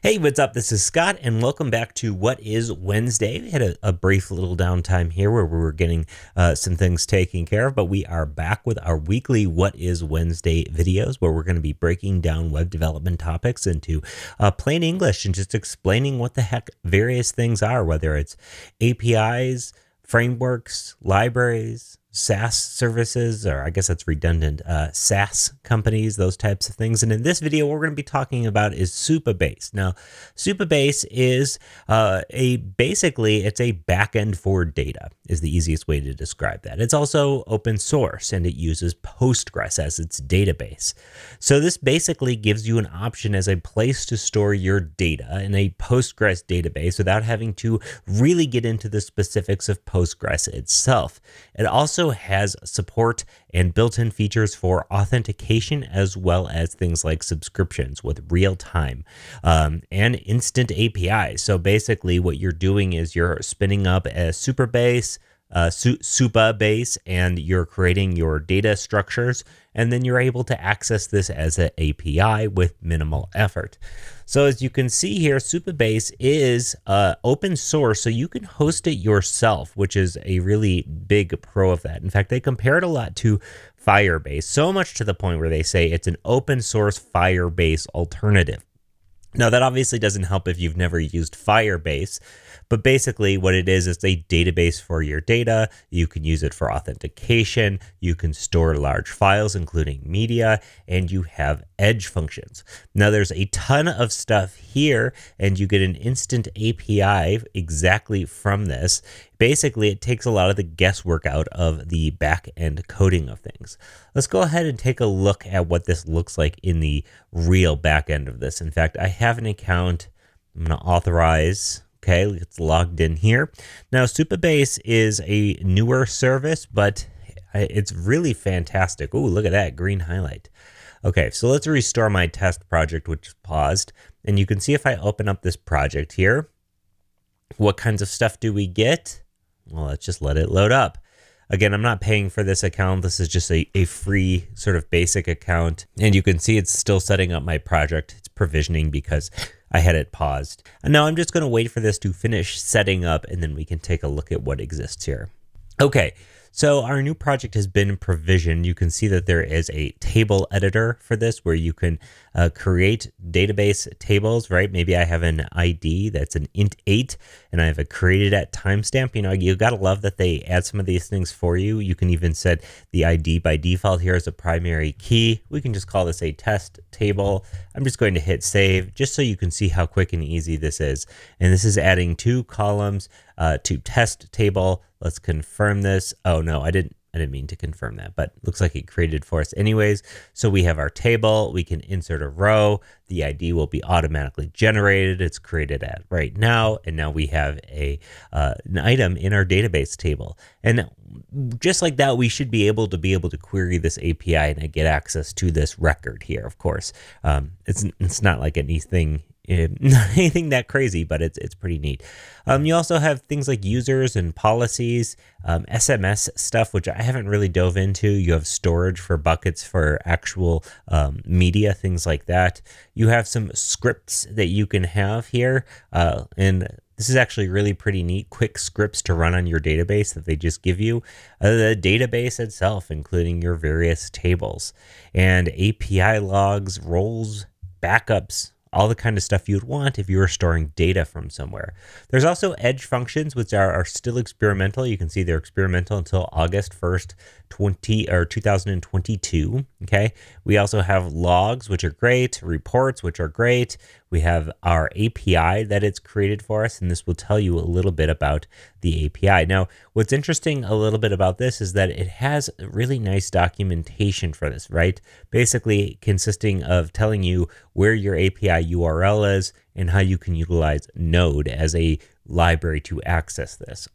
Hey, what's up? This is Scott, and welcome back to What is Wednesday. We had a, a brief little downtime here where we were getting uh, some things taken care of, but we are back with our weekly What is Wednesday videos where we're going to be breaking down web development topics into uh, plain English and just explaining what the heck various things are, whether it's APIs, frameworks, libraries, SaaS services, or I guess that's redundant, uh, SaaS companies, those types of things. And in this video, what we're going to be talking about is Supabase. Now, Supabase is uh, a basically it's a backend for data is the easiest way to describe that. It's also open source and it uses Postgres as its database. So this basically gives you an option as a place to store your data in a Postgres database without having to really get into the specifics of Postgres itself. It also has support and built in features for authentication as well as things like subscriptions with real time um, and instant APIs. So basically, what you're doing is you're spinning up a Supabase uh, Supabase and you're creating your data structures, and then you're able to access this as an API with minimal effort. So as you can see here, Supabase is uh, open source, so you can host it yourself, which is a really big pro of that. In fact, they compare it a lot to Firebase, so much to the point where they say it's an open source Firebase alternative. Now, that obviously doesn't help if you've never used Firebase, but basically, what it is is a database for your data. You can use it for authentication, you can store large files, including media, and you have edge functions. Now, there's a ton of stuff here, and you get an instant API exactly from this. Basically, it takes a lot of the guesswork out of the back end coding of things. Let's go ahead and take a look at what this looks like in the real back end of this. In fact, I have an account. I'm going to authorize Okay, it's logged in here. Now, Supabase is a newer service, but it's really fantastic. Oh, look at that green highlight. Okay, so let's restore my test project, which is paused. And you can see if I open up this project here, what kinds of stuff do we get? Well, let's just let it load up. Again, I'm not paying for this account. This is just a, a free sort of basic account. And you can see it's still setting up my project. It's provisioning because I had it paused. And now I'm just going to wait for this to finish setting up and then we can take a look at what exists here. Okay, so our new project has been provisioned. You can see that there is a table editor for this where you can uh, create database tables, right? Maybe I have an ID that's an int 8 and I have a created at timestamp. You know, you got to love that they add some of these things for you. You can even set the ID by default here as a primary key. We can just call this a test table. I'm just going to hit save just so you can see how quick and easy this is. And this is adding two columns uh, to test table. Let's confirm this. Oh no, I didn't. I didn't mean to confirm that, but looks like it created for us anyways. So we have our table, we can insert a row, the ID will be automatically generated. It's created at right now, and now we have a uh, an item in our database table. And just like that, we should be able to be able to query this API and get access to this record here. Of course, um, it's it's not like anything not anything that crazy, but it's it's pretty neat. Um, you also have things like users and policies, um, SMS stuff, which I haven't really dove into. You have storage for buckets for actual um, media, things like that. You have some scripts that you can have here, uh, and this is actually really pretty neat. Quick scripts to run on your database that they just give you. Uh, the database itself, including your various tables and API logs, roles, backups, all the kind of stuff you'd want if you were storing data from somewhere. There's also edge functions, which are, are still experimental. You can see they're experimental until August 1st, 20 or 2022. Okay. We also have logs, which are great, reports, which are great. We have our API that it's created for us, and this will tell you a little bit about the API. Now, what's interesting a little bit about this is that it has really nice documentation for this, right? Basically, consisting of telling you where your API URL is and how you can utilize Node as a library to access this.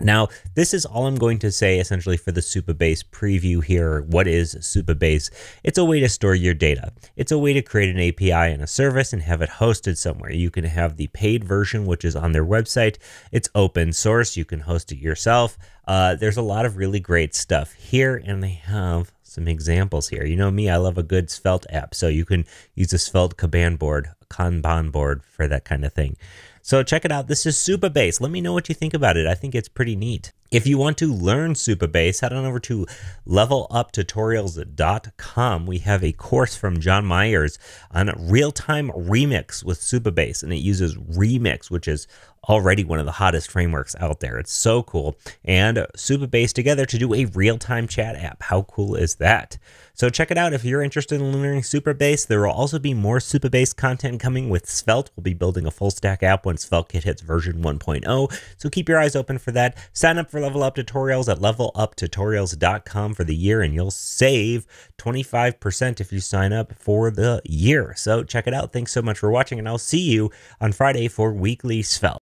Now, this is all I'm going to say essentially for the Supabase preview here. What is Supabase? It's a way to store your data. It's a way to create an API and a service and have it hosted somewhere. You can have the paid version, which is on their website. It's open source. You can host it yourself. Uh, there's a lot of really great stuff here, and they have some examples here. You know me, I love a good Svelte app. So you can use a Svelte command board Kanban board for that kind of thing. So check it out. This is Supabase. Let me know what you think about it. I think it's pretty neat. If you want to learn Supabase, head on over to leveluptutorials.com. We have a course from Jon Meyers on real-time remix with Supabase, and it uses Remix, which is already one of the hottest frameworks out there. It's so cool. And Supabase together to do a real-time chat app. How cool is that? So check it out if you're interested in learning Supabase. There will also be more Supabase content coming with Svelte. We'll be building a full stack app when SvelteKit hits version 1.0. So keep your eyes open for that. Sign up for Level Up Tutorials at leveluptutorials.com for the year and you'll save 25% if you sign up for the year. So check it out. Thanks so much for watching and I'll see you on Friday for Weekly Svelte.